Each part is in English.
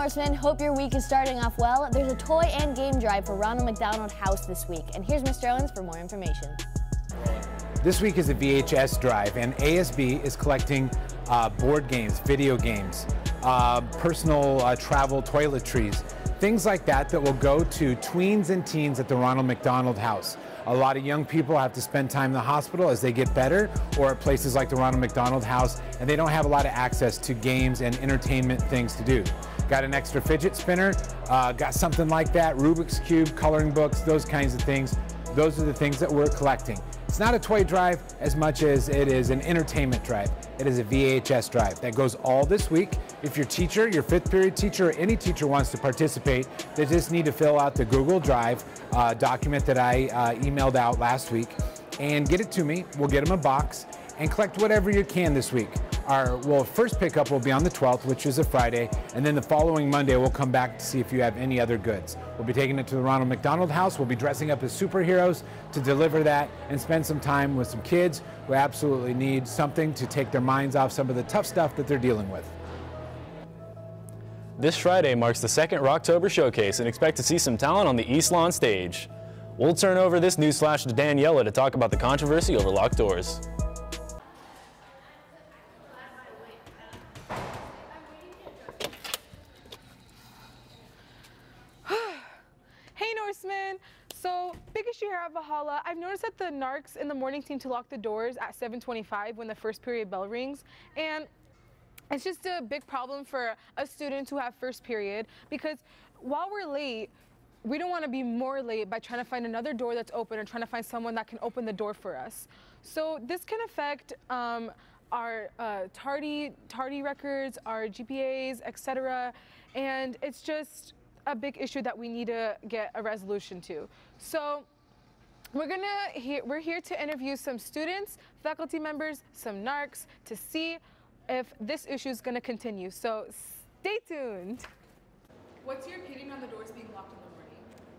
Norsemen. Hope your week is starting off well. There's a toy and game drive for Ronald McDonald House this week. And here's Mr. Owens for more information. This week is a VHS drive, and ASB is collecting uh, board games, video games, uh, personal uh, travel toiletries, things like that that will go to tweens and teens at the Ronald McDonald House. A lot of young people have to spend time in the hospital as they get better or at places like the Ronald McDonald House, and they don't have a lot of access to games and entertainment things to do. Got an extra fidget spinner, uh, got something like that, Rubik's Cube, coloring books, those kinds of things. Those are the things that we're collecting. It's not a toy drive as much as it is an entertainment drive. It is a VHS drive that goes all this week. If your teacher, your fifth period teacher, or any teacher wants to participate, they just need to fill out the Google Drive uh, document that I uh, emailed out last week and get it to me. We'll get them a box and collect whatever you can this week. Our well, first pickup will be on the 12th, which is a Friday, and then the following Monday we'll come back to see if you have any other goods. We'll be taking it to the Ronald McDonald House. We'll be dressing up as superheroes to deliver that and spend some time with some kids who absolutely need something to take their minds off some of the tough stuff that they're dealing with. This Friday marks the second Rocktober Showcase and expect to see some talent on the East Lawn stage. We'll turn over this news flash to Daniela to talk about the controversy over locked doors. So, big issue here at Valhalla. I've noticed that the narcs in the morning seem to lock the doors at 7:25 when the first period bell rings, and it's just a big problem for us students who have first period because while we're late, we don't want to be more late by trying to find another door that's open or trying to find someone that can open the door for us. So this can affect um, our uh, tardy tardy records, our GPAs, etc. And it's just a big issue that we need to get a resolution to. So we're gonna he we're here to interview some students, faculty members, some narcs to see if this issue is gonna continue. So stay tuned. What's your opinion on the doors being locked in the morning?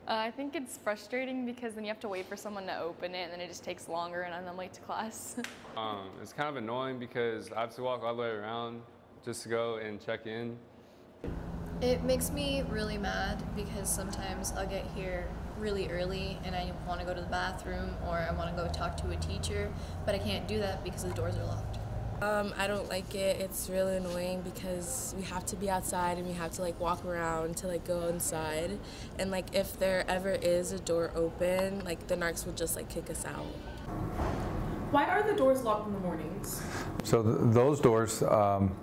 Uh, I think it's frustrating because then you have to wait for someone to open it and then it just takes longer and I'm late to class. um, it's kind of annoying because I have to walk all the way around just to go and check in. It makes me really mad because sometimes I'll get here really early and I want to go to the bathroom or I want to go talk to a teacher, but I can't do that because the doors are locked. Um, I don't like it. It's really annoying because we have to be outside and we have to like walk around to like go inside. And like if there ever is a door open, like the narcs would just like kick us out. Why are the doors locked in the mornings? So th those doors, um,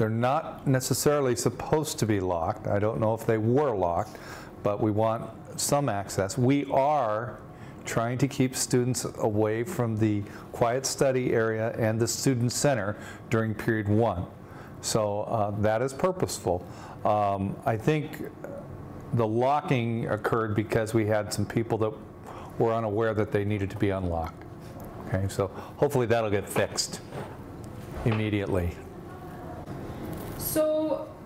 they're not necessarily supposed to be locked. I don't know if they were locked, but we want some access. We are trying to keep students away from the quiet study area and the student center during period one. So uh, that is purposeful. Um, I think the locking occurred because we had some people that were unaware that they needed to be unlocked. Okay, so hopefully that'll get fixed immediately.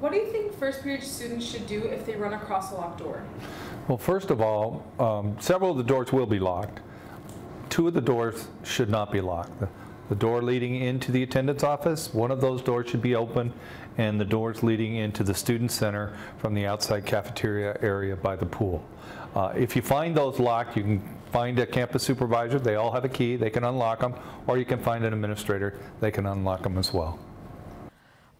What do you think first period students should do if they run across a locked door? Well, first of all, um, several of the doors will be locked. Two of the doors should not be locked. The, the door leading into the attendance office, one of those doors should be open, and the doors leading into the student center from the outside cafeteria area by the pool. Uh, if you find those locked, you can find a campus supervisor. They all have a key. They can unlock them, or you can find an administrator. They can unlock them as well.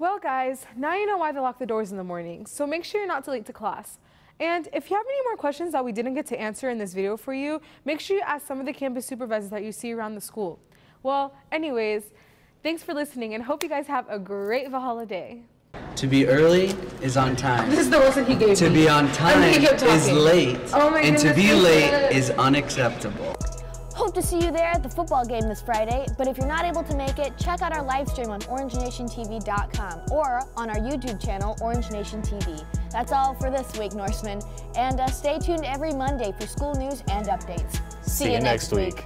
Well, guys, now you know why they lock the doors in the morning, so make sure you're not too late to class. And if you have any more questions that we didn't get to answer in this video for you, make sure you ask some of the campus supervisors that you see around the school. Well, anyways, thanks for listening and hope you guys have a great Valhalla day. To be early is on time. This is the lesson he gave to me. be on time is late. Oh my and to be late is unacceptable. Hope to see you there at the football game this Friday, but if you're not able to make it, check out our live stream on OrangeNationTV.com or on our YouTube channel, Orange Nation TV. That's all for this week, Norsemen, and uh, stay tuned every Monday for school news and updates. See you next week.